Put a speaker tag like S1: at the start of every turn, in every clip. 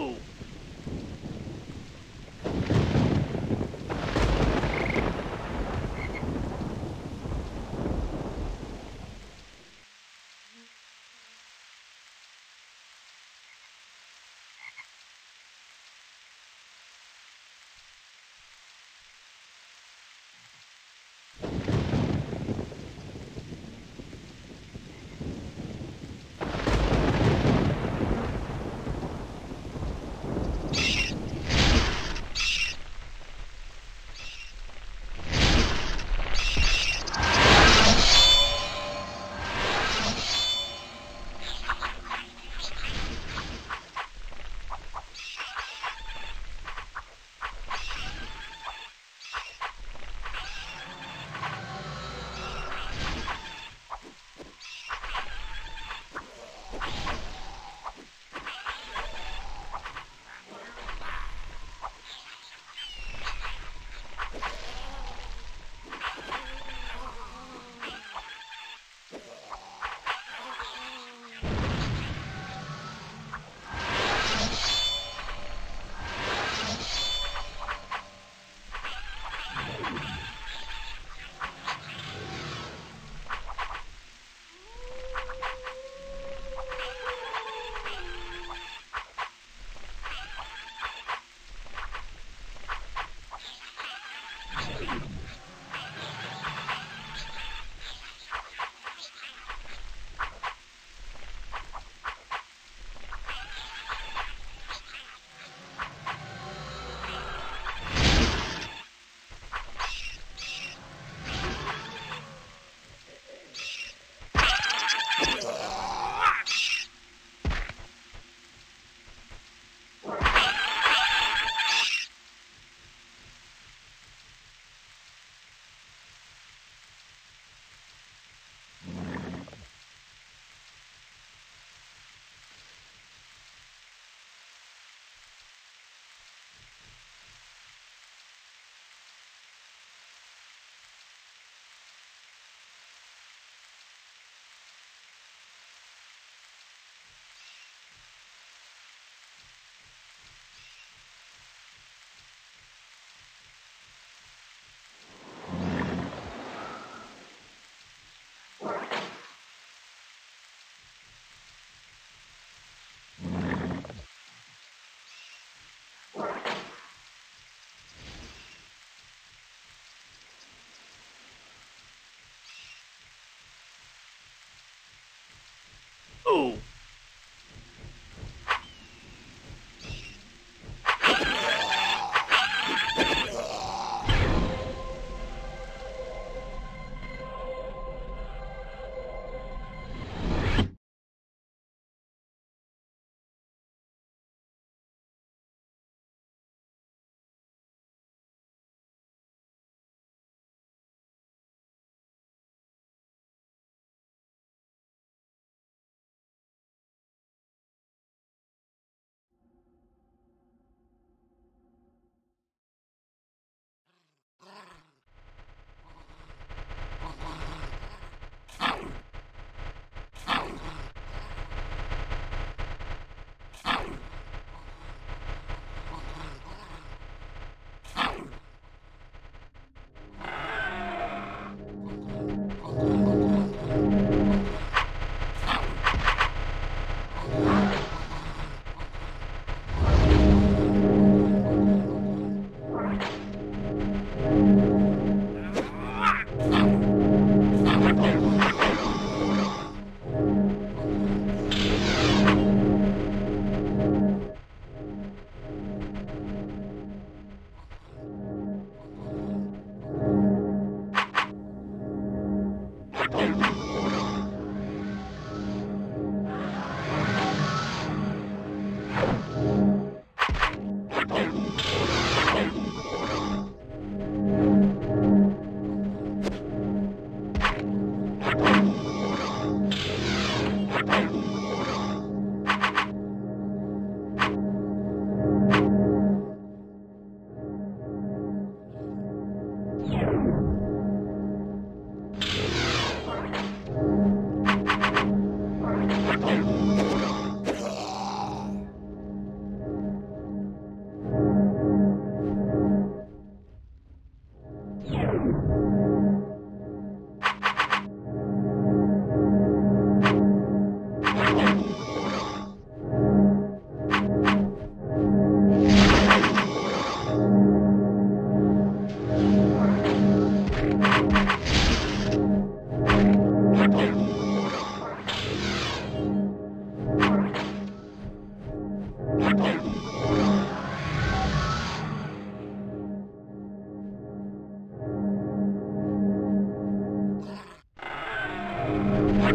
S1: Whoa!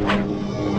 S1: Thank you.